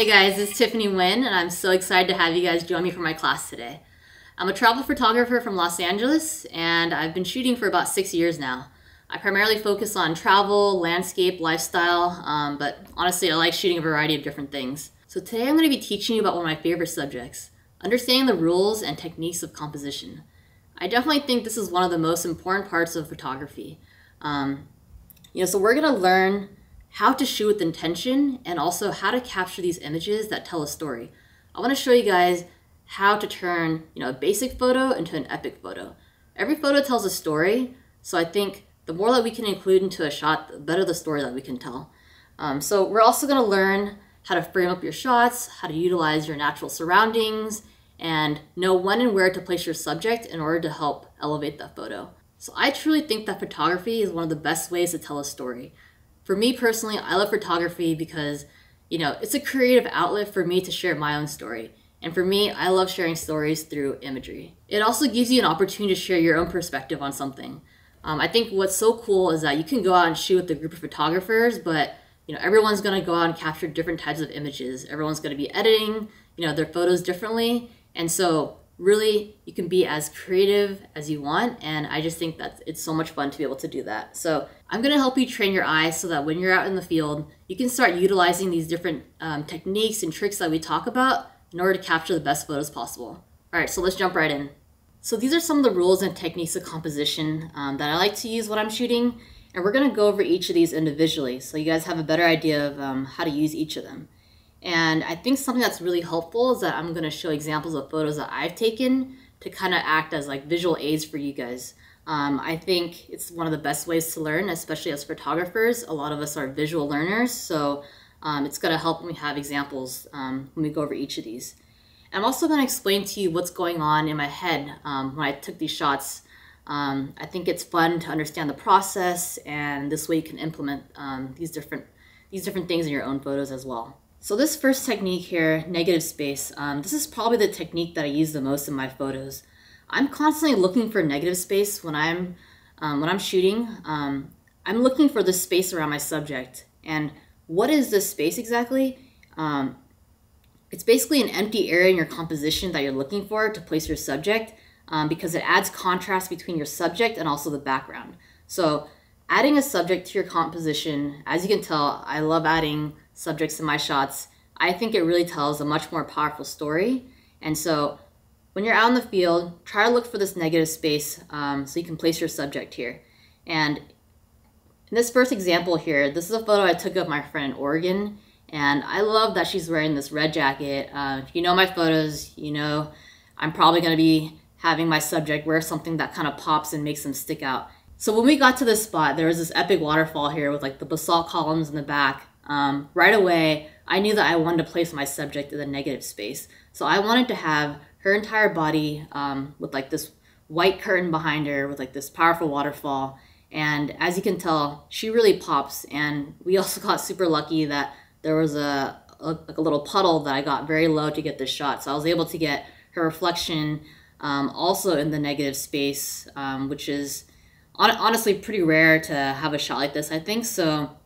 Hey guys, it's Tiffany Nguyen, and I'm so excited to have you guys join me for my class today. I'm a travel photographer from Los Angeles, and I've been shooting for about six years now. I primarily focus on travel, landscape, lifestyle, um, but honestly, I like shooting a variety of different things. So today I'm going to be teaching you about one of my favorite subjects, understanding the rules and techniques of composition. I definitely think this is one of the most important parts of photography. Um, you know, so we're going to learn how to shoot with intention, and also how to capture these images that tell a story. I want to show you guys how to turn you know a basic photo into an epic photo. Every photo tells a story, so I think the more that we can include into a shot, the better the story that we can tell. Um, so we're also going to learn how to frame up your shots, how to utilize your natural surroundings, and know when and where to place your subject in order to help elevate that photo. So I truly think that photography is one of the best ways to tell a story. For me personally, I love photography because, you know, it's a creative outlet for me to share my own story. And for me, I love sharing stories through imagery. It also gives you an opportunity to share your own perspective on something. Um, I think what's so cool is that you can go out and shoot with a group of photographers, but you know everyone's going to go out and capture different types of images. Everyone's going to be editing, you know, their photos differently, and so really you can be as creative as you want and i just think that it's so much fun to be able to do that. So i'm going to help you train your eyes so that when you're out in the field you can start utilizing these different um, techniques and tricks that we talk about in order to capture the best photos possible. All right so let's jump right in. So these are some of the rules and techniques of composition um, that i like to use when i'm shooting and we're going to go over each of these individually so you guys have a better idea of um, how to use each of them and I think something that's really helpful is that I'm going to show examples of photos that I've taken to kind of act as like visual aids for you guys. Um, I think it's one of the best ways to learn, especially as photographers. A lot of us are visual learners, so um, it's going to help when we have examples um, when we go over each of these. I'm also going to explain to you what's going on in my head um, when I took these shots. Um, I think it's fun to understand the process, and this way you can implement um, these different these different things in your own photos as well. So this first technique here, negative space, um, this is probably the technique that I use the most in my photos. I'm constantly looking for negative space when I'm um, when I'm shooting. Um, I'm looking for the space around my subject. And what is this space exactly? Um, it's basically an empty area in your composition that you're looking for to place your subject um, because it adds contrast between your subject and also the background. So adding a subject to your composition, as you can tell, I love adding subjects in my shots, I think it really tells a much more powerful story. And so when you're out in the field, try to look for this negative space um, so you can place your subject here. And in this first example here, this is a photo I took of my friend Oregon. And I love that she's wearing this red jacket. Uh, if you know my photos, you know I'm probably going to be having my subject wear something that kind of pops and makes them stick out. So when we got to this spot, there was this epic waterfall here with like the basalt columns in the back um, right away, I knew that I wanted to place my subject in the negative space. So I wanted to have her entire body um, with like this white curtain behind her with like this powerful waterfall. And as you can tell, she really pops. And we also got super lucky that there was a, a, like a little puddle that I got very low to get this shot. So I was able to get her reflection um, also in the negative space, um, which is on, honestly pretty rare to have a shot like this, I think. So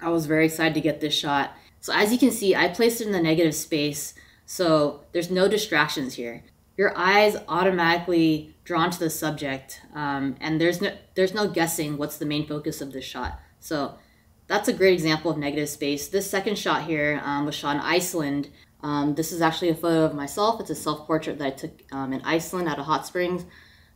I was very excited to get this shot. So as you can see, I placed it in the negative space, so there's no distractions here. Your eyes automatically drawn to the subject, um, and there's no there's no guessing what's the main focus of this shot. So that's a great example of negative space. This second shot here um, was shot in Iceland. Um, this is actually a photo of myself. It's a self-portrait that I took um, in Iceland at a hot springs.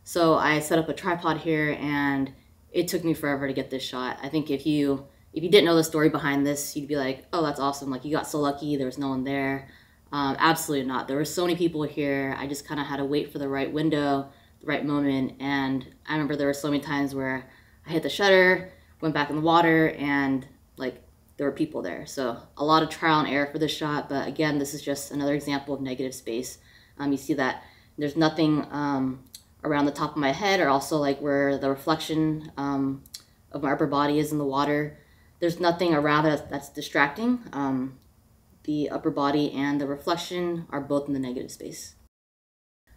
So I set up a tripod here, and it took me forever to get this shot. I think if you if you didn't know the story behind this, you'd be like, oh, that's awesome. Like, you got so lucky. There was no one there. Um, absolutely not. There were so many people here. I just kind of had to wait for the right window, the right moment. And I remember there were so many times where I hit the shutter, went back in the water, and like there were people there. So a lot of trial and error for this shot. But again, this is just another example of negative space. Um, you see that there's nothing um, around the top of my head or also like where the reflection um, of my upper body is in the water there's nothing around that's distracting. Um, the upper body and the reflection are both in the negative space.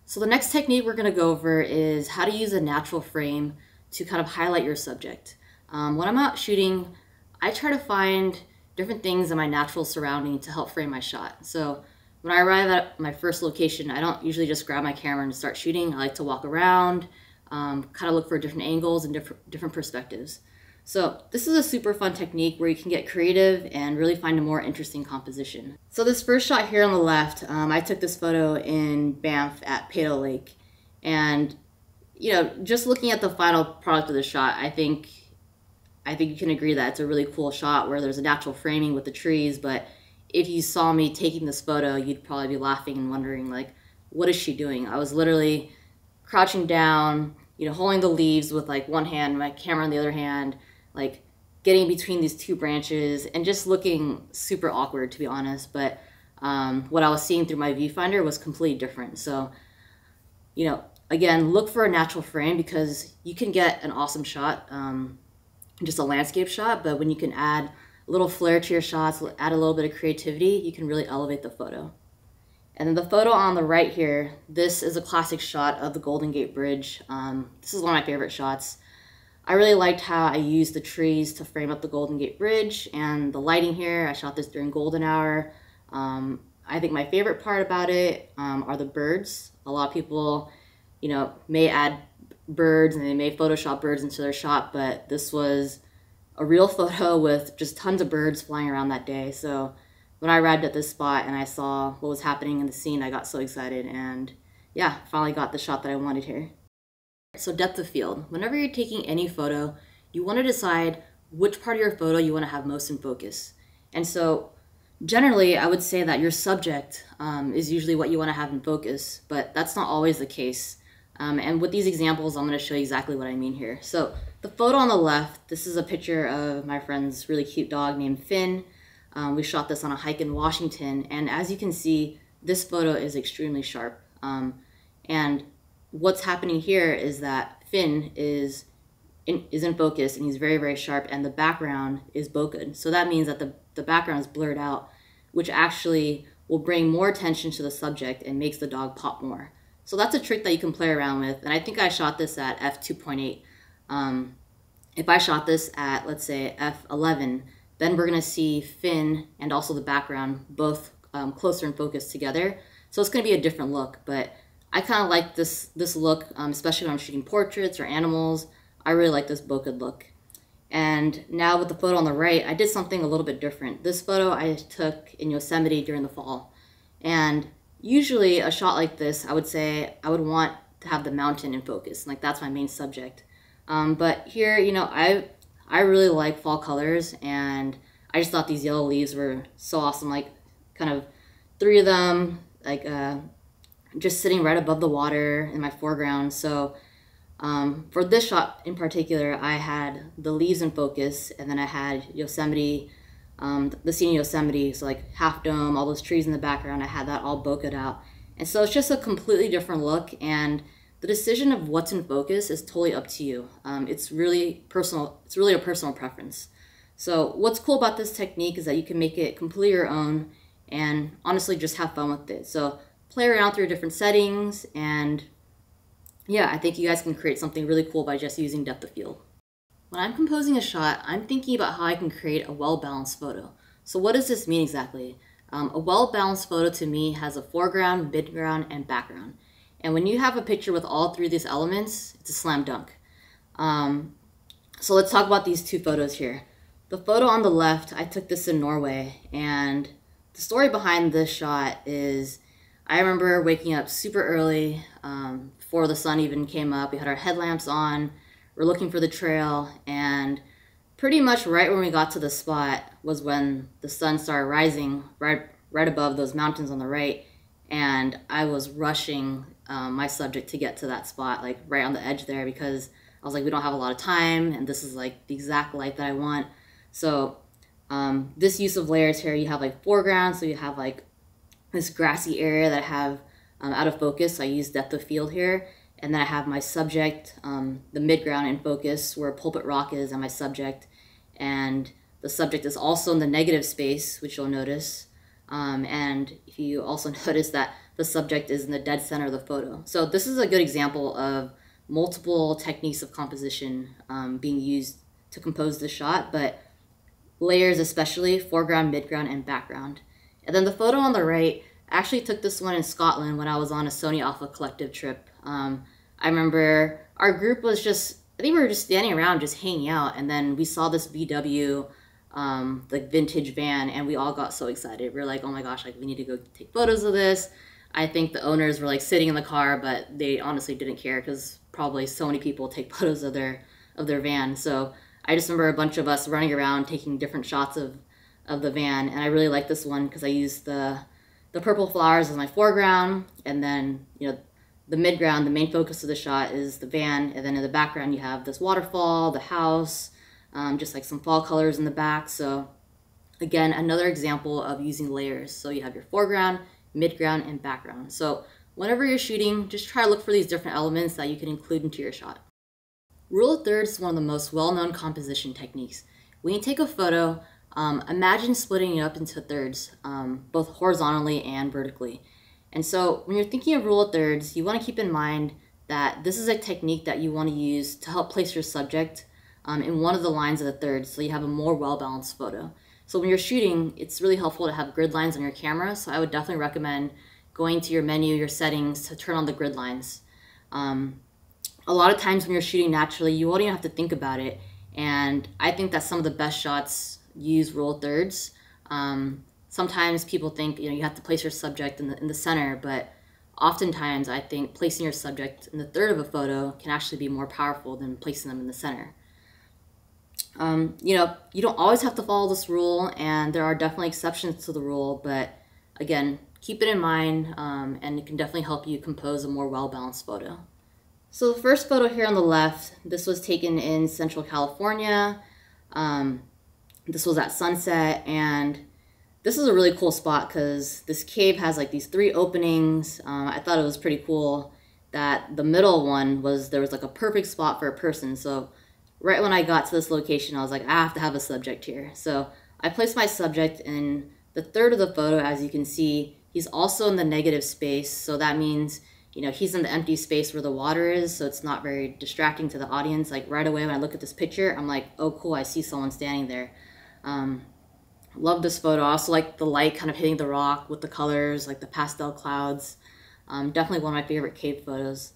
So the next technique we're going to go over is how to use a natural frame to kind of highlight your subject. Um, when I'm out shooting, I try to find different things in my natural surrounding to help frame my shot. So when I arrive at my first location, I don't usually just grab my camera and start shooting. I like to walk around, um, kind of look for different angles and different different perspectives. So this is a super fun technique where you can get creative and really find a more interesting composition. So this first shot here on the left, um, I took this photo in Banff at Peyto Lake. And, you know, just looking at the final product of the shot, I think I think you can agree that it's a really cool shot where there's a natural framing with the trees, but if you saw me taking this photo, you'd probably be laughing and wondering like, what is she doing? I was literally crouching down, you know, holding the leaves with like one hand, my camera on the other hand, like getting between these two branches and just looking super awkward to be honest. But um, what I was seeing through my viewfinder was completely different. So, you know, again, look for a natural frame because you can get an awesome shot, um, just a landscape shot. But when you can add a little flair to your shots, add a little bit of creativity, you can really elevate the photo. And then the photo on the right here, this is a classic shot of the Golden Gate Bridge. Um, this is one of my favorite shots. I really liked how I used the trees to frame up the Golden Gate Bridge and the lighting here. I shot this during golden hour. Um, I think my favorite part about it um, are the birds. A lot of people, you know, may add birds and they may Photoshop birds into their shot, but this was a real photo with just tons of birds flying around that day. So when I arrived at this spot and I saw what was happening in the scene, I got so excited and yeah, finally got the shot that I wanted here. So depth of field. Whenever you're taking any photo, you want to decide which part of your photo you want to have most in focus. And so generally, I would say that your subject um, is usually what you want to have in focus, but that's not always the case. Um, and with these examples, I'm going to show you exactly what I mean here. So the photo on the left, this is a picture of my friend's really cute dog named Finn. Um, we shot this on a hike in Washington, and as you can see, this photo is extremely sharp. Um, and what's happening here is that Finn is in, is in focus and he's very, very sharp and the background is bokeh. So that means that the, the background is blurred out, which actually will bring more attention to the subject and makes the dog pop more. So that's a trick that you can play around with. And I think I shot this at f2.8. Um, if I shot this at, let's say, f11, then we're going to see Finn and also the background both um, closer in focus together. So it's going to be a different look, but I kind of like this this look, um, especially when I'm shooting portraits or animals. I really like this bokeh look. And now with the photo on the right, I did something a little bit different. This photo I took in Yosemite during the fall. And usually a shot like this, I would say I would want to have the mountain in focus. Like that's my main subject. Um, but here, you know, I I really like fall colors and I just thought these yellow leaves were so awesome. Like kind of three of them, like uh, just sitting right above the water in my foreground. So um, for this shot in particular, I had the leaves in focus, and then I had Yosemite, um, the scene in Yosemite, so like Half Dome, all those trees in the background. I had that all bokeh out, and so it's just a completely different look. And the decision of what's in focus is totally up to you. Um, it's really personal. It's really a personal preference. So what's cool about this technique is that you can make it completely your own, and honestly, just have fun with it. So play around through different settings and yeah, I think you guys can create something really cool by just using depth of field. When I'm composing a shot, I'm thinking about how I can create a well-balanced photo. So what does this mean exactly? Um, a well-balanced photo to me has a foreground, midground, and background. And when you have a picture with all three of these elements, it's a slam dunk. Um, so let's talk about these two photos here. The photo on the left, I took this in Norway, and the story behind this shot is I remember waking up super early um, before the sun even came up. We had our headlamps on. We're looking for the trail, and pretty much right when we got to the spot was when the sun started rising right right above those mountains on the right, and I was rushing um, my subject to get to that spot, like right on the edge there, because I was like, we don't have a lot of time, and this is like the exact light that I want. So um, this use of layers here, you have like foreground, so you have like this grassy area that I have um, out of focus. I use depth of field here. And then I have my subject, um, the midground in focus where pulpit rock is and my subject. And the subject is also in the negative space, which you'll notice. Um, and if you also notice that the subject is in the dead center of the photo. So this is a good example of multiple techniques of composition um, being used to compose the shot. But layers especially, foreground, midground, and background. And then the photo on the right, I actually took this one in Scotland when I was on a Sony Alpha Collective trip. Um, I remember our group was just, I think we were just standing around just hanging out, and then we saw this VW um, like vintage van, and we all got so excited. We are like, oh my gosh, like we need to go take photos of this. I think the owners were like sitting in the car, but they honestly didn't care because probably so many people take photos of their of their van. So I just remember a bunch of us running around taking different shots of of the van, and I really like this one because I used the the purple flowers as my foreground, and then you know the midground, the main focus of the shot is the van, and then in the background you have this waterfall, the house, um, just like some fall colors in the back. So again, another example of using layers. So you have your foreground, midground, and background. So whenever you're shooting, just try to look for these different elements that you can include into your shot. Rule of thirds is one of the most well-known composition techniques. When you take a photo, um, imagine splitting it up into thirds, um, both horizontally and vertically. And so when you're thinking of rule of thirds, you want to keep in mind that this is a technique that you want to use to help place your subject um, in one of the lines of the third so you have a more well-balanced photo. So when you're shooting, it's really helpful to have grid lines on your camera. So I would definitely recommend going to your menu, your settings to turn on the grid lines. Um, a lot of times when you're shooting naturally, you won't even have to think about it. And I think that some of the best shots use rule thirds. Um, sometimes people think you know you have to place your subject in the, in the center, but oftentimes I think placing your subject in the third of a photo can actually be more powerful than placing them in the center. Um, you know, you don't always have to follow this rule, and there are definitely exceptions to the rule, but again, keep it in mind, um, and it can definitely help you compose a more well-balanced photo. So the first photo here on the left, this was taken in Central California. Um, this was at sunset, and this is a really cool spot because this cave has like these three openings. Um, I thought it was pretty cool that the middle one was, there was like a perfect spot for a person. So right when I got to this location, I was like, I have to have a subject here. So I placed my subject in the third of the photo, as you can see. He's also in the negative space, so that means, you know, he's in the empty space where the water is, so it's not very distracting to the audience. Like right away when I look at this picture, I'm like, oh cool, I see someone standing there. Um, love this photo. I also like the light kind of hitting the rock with the colors, like the pastel clouds. Um, definitely one of my favorite cave photos.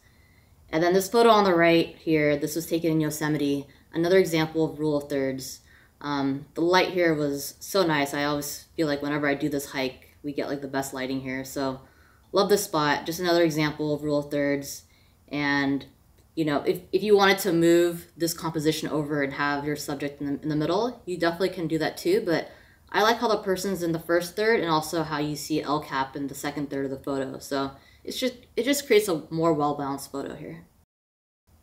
And then this photo on the right here, this was taken in Yosemite another example of rule of thirds. Um, the light here was so nice. I always feel like whenever I do this hike, we get like the best lighting here. So love this spot. Just another example of rule of thirds. And you know, if, if you wanted to move this composition over and have your subject in the, in the middle, you definitely can do that too. But I like how the person's in the first third and also how you see El Cap in the second third of the photo. So it's just it just creates a more well-balanced photo here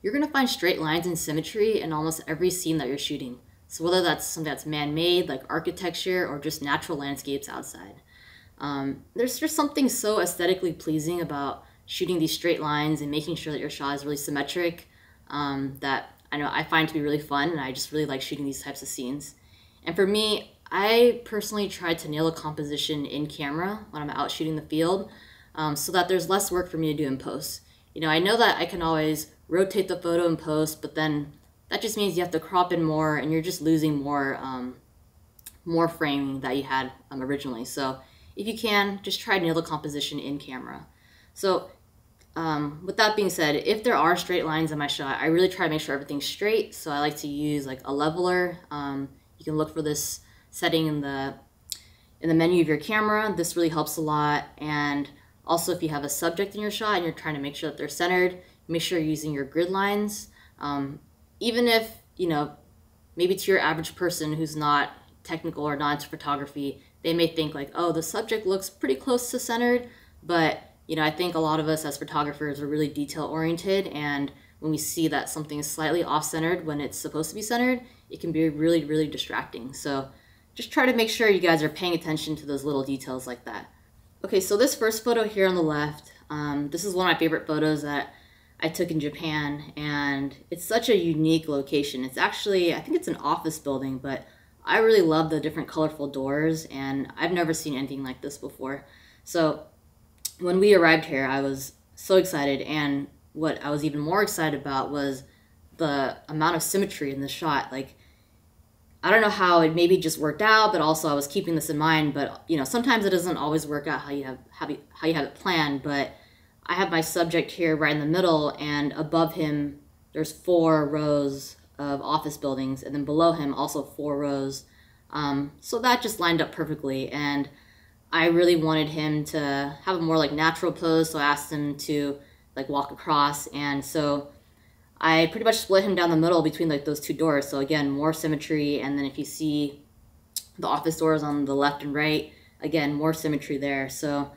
you're to find straight lines and symmetry in almost every scene that you're shooting. So whether that's something that's man-made, like architecture, or just natural landscapes outside. Um, there's just something so aesthetically pleasing about shooting these straight lines and making sure that your shot is really symmetric um, that I know I find to be really fun, and I just really like shooting these types of scenes. And for me, I personally try to nail a composition in camera when I'm out shooting the field um, so that there's less work for me to do in post. You know, I know that I can always rotate the photo in post, but then that just means you have to crop in more and you're just losing more um, more framing that you had um, originally. So if you can, just try to nail the composition in camera. So um, with that being said, if there are straight lines in my shot, I really try to make sure everything's straight. So I like to use like a leveler. Um, you can look for this setting in the in the menu of your camera. This really helps a lot. And also if you have a subject in your shot and you're trying to make sure that they're centered, make sure you're using your grid lines. Um, even if, you know, maybe to your average person who's not technical or not into photography, they may think like, oh, the subject looks pretty close to centered. But, you know, I think a lot of us as photographers are really detail oriented. And when we see that something is slightly off centered when it's supposed to be centered, it can be really, really distracting. So just try to make sure you guys are paying attention to those little details like that. Okay, so this first photo here on the left, um, this is one of my favorite photos that I took in Japan, and it's such a unique location. It's actually, I think it's an office building, but I really love the different colorful doors, and I've never seen anything like this before. So when we arrived here, I was so excited, and what I was even more excited about was the amount of symmetry in the shot. Like, I don't know how it maybe just worked out, but also I was keeping this in mind. But you know, sometimes it doesn't always work out how you have how you, how you have it planned. But I have my subject here right in the middle, and above him there's four rows of office buildings, and then below him also four rows. Um, so that just lined up perfectly, and I really wanted him to have a more like natural pose. So I asked him to like walk across, and so I pretty much split him down the middle between like those two doors. So again, more symmetry. And then if you see the office doors on the left and right, again, more symmetry there. So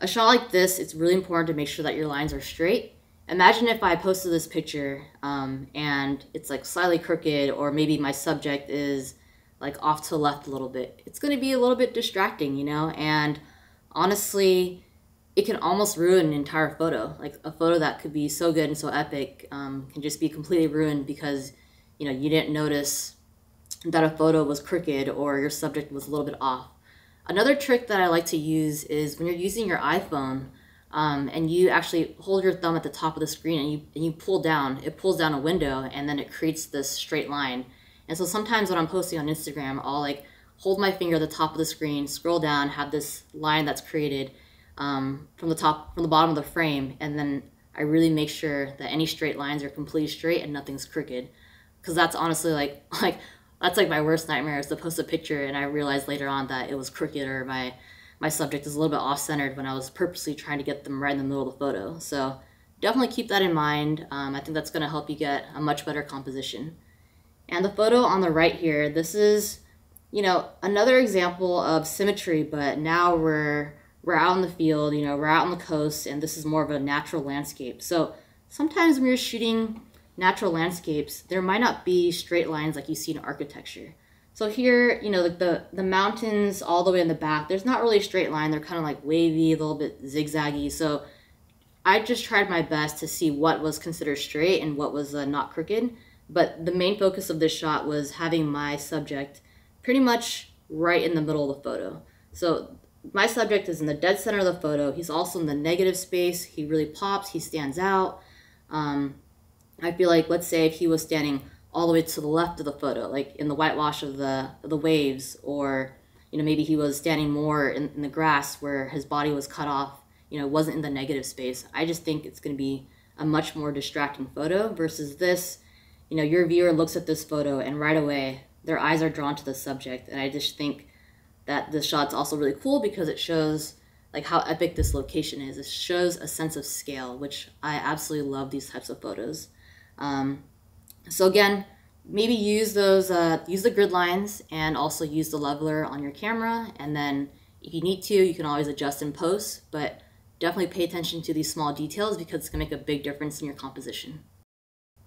a shot like this, it's really important to make sure that your lines are straight. Imagine if I posted this picture um, and it's like slightly crooked or maybe my subject is like off to the left a little bit. It's going to be a little bit distracting, you know? And honestly, it can almost ruin an entire photo. Like a photo that could be so good and so epic um, can just be completely ruined because you know you didn't notice that a photo was crooked or your subject was a little bit off. Another trick that I like to use is when you're using your iPhone um, and you actually hold your thumb at the top of the screen and you and you pull down, it pulls down a window and then it creates this straight line. And so sometimes when I'm posting on Instagram, I'll like hold my finger at the top of the screen, scroll down, have this line that's created um, from the top, from the bottom of the frame, and then I really make sure that any straight lines are completely straight and nothing's crooked, because that's honestly like like that's like my worst nightmare is to post a picture and I realized later on that it was crooked or my my subject is a little bit off centered when I was purposely trying to get them right in the middle of the photo. So definitely keep that in mind. Um, I think that's going to help you get a much better composition. And the photo on the right here, this is, you know, another example of symmetry, but now we're we're out in the field, you know, we're out on the coast, and this is more of a natural landscape. So sometimes when you're shooting natural landscapes, there might not be straight lines like you see in architecture. So here, you know, like the, the mountains all the way in the back, there's not really a straight line. They're kind of like wavy, a little bit zigzaggy. So I just tried my best to see what was considered straight and what was uh, not crooked. But the main focus of this shot was having my subject pretty much right in the middle of the photo. So my subject is in the dead center of the photo. He's also in the negative space. He really pops. He stands out. Um, I feel like, let's say if he was standing all the way to the left of the photo, like in the whitewash of the of the waves, or you know maybe he was standing more in, in the grass where his body was cut off. You know, wasn't in the negative space. I just think it's going to be a much more distracting photo versus this. You know, your viewer looks at this photo and right away their eyes are drawn to the subject, and I just think that this shot's also really cool because it shows like how epic this location is. It shows a sense of scale, which I absolutely love these types of photos. Um, so again, maybe use those, uh, use the grid lines and also use the leveler on your camera. And then if you need to, you can always adjust in post, but definitely pay attention to these small details because it's gonna make a big difference in your composition.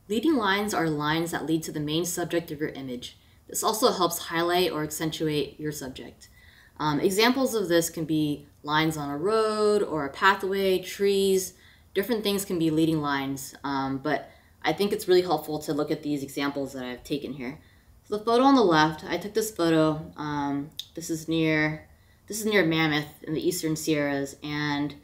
Leading lines are lines that lead to the main subject of your image. This also helps highlight or accentuate your subject. Um, examples of this can be lines on a road or a pathway, trees, different things can be leading lines, um, but I think it's really helpful to look at these examples that I've taken here. So the photo on the left, I took this photo, um, this is near, this is near Mammoth in the Eastern Sierras, and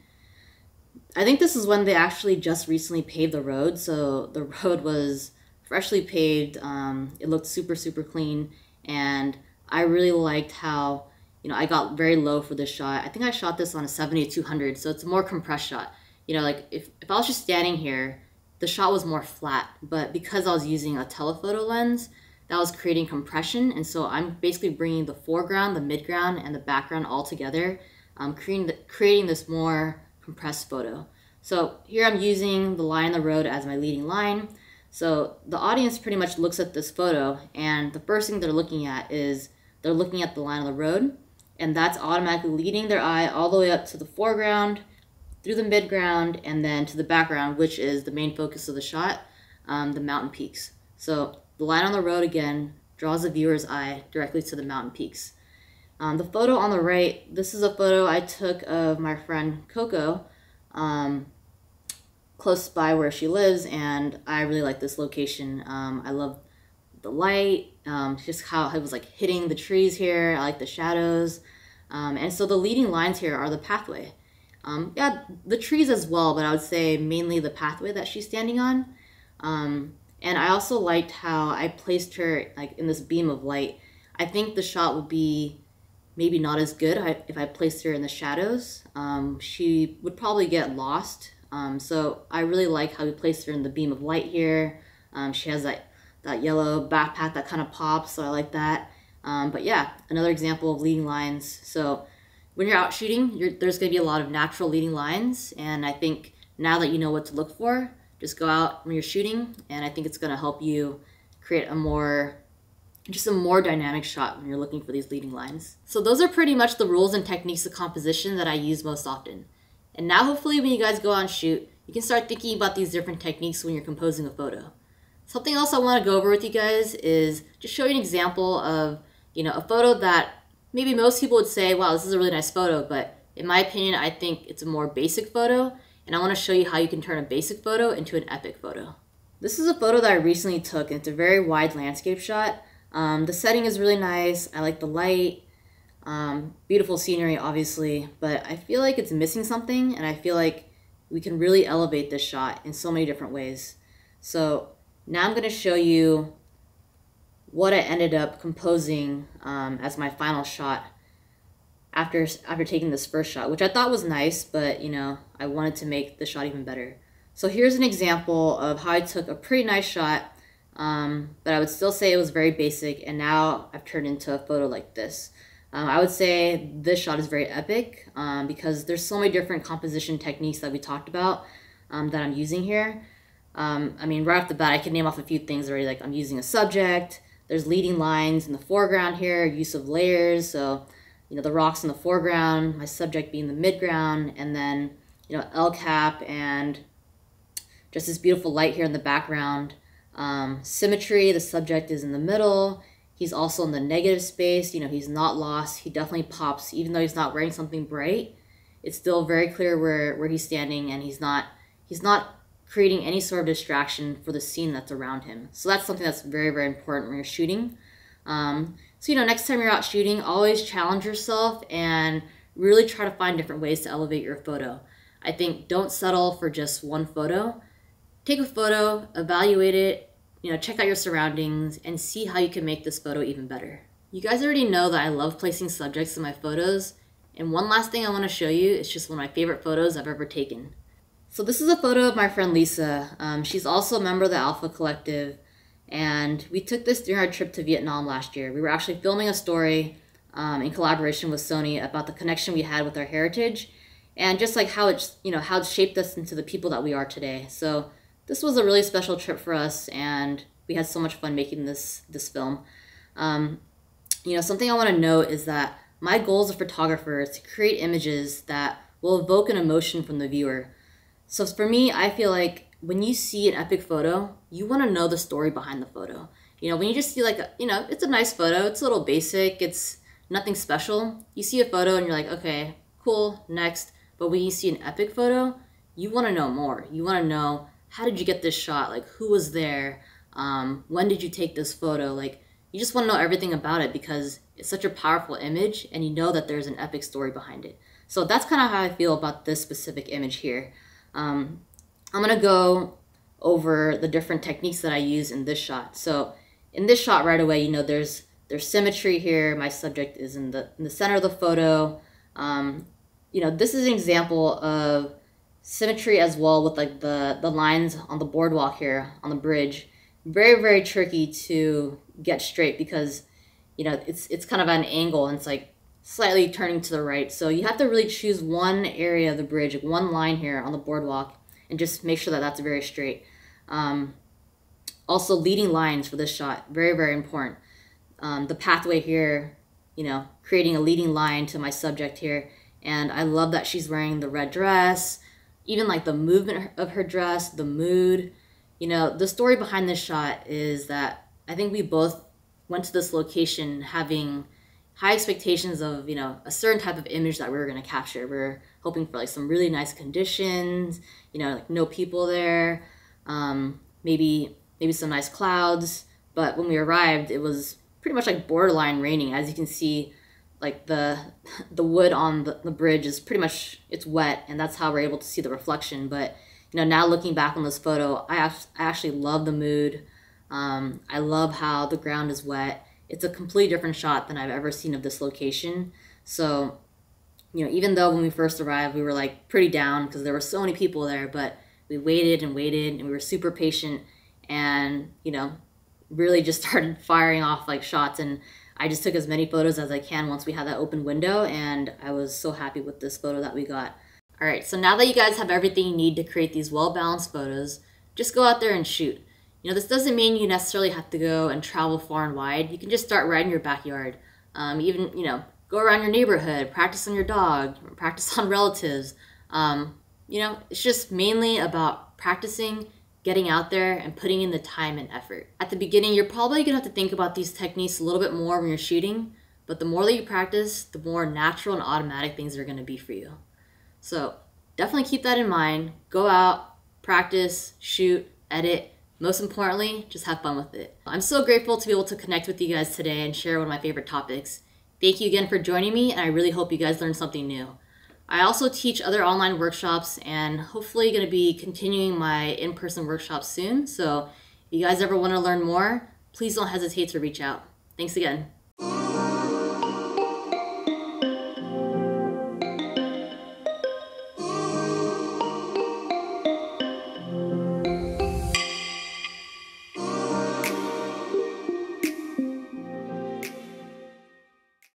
I think this is when they actually just recently paved the road, so the road was freshly paved. Um, it looked super, super clean. And I really liked how, you know, I got very low for this shot. I think I shot this on a 70-200, so it's a more compressed shot. You know, like if, if I was just standing here, the shot was more flat. But because I was using a telephoto lens, that was creating compression. And so I'm basically bringing the foreground, the midground, and the background all together, um, creating, the, creating this more compressed photo. So here I'm using the line in the road as my leading line. So the audience pretty much looks at this photo, and the first thing they're looking at is they're looking at the line of the road, and that's automatically leading their eye all the way up to the foreground, through the midground, and then to the background, which is the main focus of the shot, um, the mountain peaks. So the line on the road again draws the viewer's eye directly to the mountain peaks. Um, the photo on the right, this is a photo I took of my friend Coco. Um, close by where she lives, and I really like this location. Um, I love the light, um, just how it was like hitting the trees here. I like the shadows. Um, and so the leading lines here are the pathway. Um, yeah, the trees as well, but I would say mainly the pathway that she's standing on. And I also liked how I placed her like in this beam of light. I think the shot would be maybe not as good if I placed her in the shadows. Um, she would probably get lost. Um, so I really like how we placed her in the beam of light here. Um, she has that, that yellow backpack that kind of pops, so I like that. Um, but yeah, another example of leading lines. So when you're out shooting, you're, there's going to be a lot of natural leading lines. And I think now that you know what to look for, just go out when you're shooting. And I think it's going to help you create a more just a more dynamic shot when you're looking for these leading lines. So those are pretty much the rules and techniques of composition that I use most often. And now hopefully when you guys go out and shoot, you can start thinking about these different techniques when you're composing a photo. Something else I want to go over with you guys is just show you an example of, you know, a photo that maybe most people would say, wow, this is a really nice photo, but in my opinion, I think it's a more basic photo, and I want to show you how you can turn a basic photo into an epic photo. This is a photo that I recently took, and it's a very wide landscape shot. Um, the setting is really nice. I like the light. Um, beautiful scenery, obviously, but I feel like it's missing something, and I feel like we can really elevate this shot in so many different ways. So now I'm going to show you what I ended up composing um, as my final shot after after taking this first shot, which I thought was nice, but you know I wanted to make the shot even better. So here's an example of how I took a pretty nice shot um, but I would still say it was very basic, and now I've turned into a photo like this. Um, I would say this shot is very epic um, because there's so many different composition techniques that we talked about um, that I'm using here. Um, I mean, right off the bat, I can name off a few things already. Like I'm using a subject. There's leading lines in the foreground here, use of layers. So, you know, the rocks in the foreground, my subject being the midground, and then, you know, El Cap and just this beautiful light here in the background. Um, symmetry, the subject is in the middle. He's also in the negative space. You know, he's not lost. He definitely pops, even though he's not wearing something bright. It's still very clear where, where he's standing, and he's not he's not creating any sort of distraction for the scene that's around him. So that's something that's very very important when you're shooting. Um, so you know, next time you're out shooting, always challenge yourself and really try to find different ways to elevate your photo. I think don't settle for just one photo take a photo, evaluate it, you know, check out your surroundings, and see how you can make this photo even better. You guys already know that I love placing subjects in my photos, and one last thing I want to show you is just one of my favorite photos I've ever taken. So this is a photo of my friend Lisa. Um, she's also a member of the Alpha Collective, and we took this during our trip to Vietnam last year. We were actually filming a story um, in collaboration with Sony about the connection we had with our heritage, and just like how it's you know how it's shaped us into the people that we are today. So this was a really special trip for us, and we had so much fun making this this film. Um, you know, something I want to note is that my goal as a photographer is to create images that will evoke an emotion from the viewer. So for me, I feel like when you see an epic photo, you want to know the story behind the photo. You know, when you just see like, a, you know, it's a nice photo, it's a little basic, it's nothing special. You see a photo and you're like, okay, cool, next. But when you see an epic photo, you want to know more. You want to know how did you get this shot? Like, who was there? Um, when did you take this photo? Like, you just want to know everything about it because it's such a powerful image and you know that there's an epic story behind it. So that's kind of how I feel about this specific image here. Um, I'm going to go over the different techniques that I use in this shot. So in this shot right away, you know, there's there's symmetry here. My subject is in the, in the center of the photo. Um, you know, this is an example of symmetry as well with like the the lines on the boardwalk here on the bridge. Very very tricky to get straight because you know it's it's kind of an angle and it's like slightly turning to the right. So you have to really choose one area of the bridge one line here on the boardwalk and just make sure that that's very straight. Um, also leading lines for this shot very very important. Um, the pathway here you know creating a leading line to my subject here. And i love that she's wearing the red dress even like the movement of her dress, the mood. You know, the story behind this shot is that I think we both went to this location having high expectations of, you know, a certain type of image that we were going to capture. We are hoping for like some really nice conditions, you know, like no people there, um, maybe maybe some nice clouds. But when we arrived, it was pretty much like borderline raining. As you can see, like the the wood on the, the bridge is pretty much it's wet and that's how we're able to see the reflection. But you know now looking back on this photo i, I actually love the mood. Um, i love how the ground is wet. It's a completely different shot than I've ever seen of this location. So, you know, even though when we first arrived, we were like pretty down because there were so many people there, but we waited and waited and we were super patient and, you know, really just started firing off like shots. And I just took as many photos as I can once we had that open window and I was so happy with this photo that we got. All right, so now that you guys have everything you need to create these well-balanced photos, just go out there and shoot. You know, this doesn't mean you necessarily have to go and travel far and wide. You can just start right in your backyard. Um, even, you know, go around your neighborhood, practice on your dog, practice on relatives. Um, you know, it's just mainly about practicing, getting out there, and putting in the time and effort. At the beginning, you're probably gonna have to think about these techniques a little bit more when you're shooting, but the more that you practice, the more natural and automatic things are gonna be for you. So definitely keep that in mind. Go out, practice, shoot, edit, most importantly, just have fun with it. I'm so grateful to be able to connect with you guys today and share one of my favorite topics. Thank you again for joining me, and I really hope you guys learned something new. I also teach other online workshops and hopefully going to be continuing my in person workshops soon. So if you guys ever want to learn more, please don't hesitate to reach out. Thanks again.